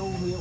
câu hiệu.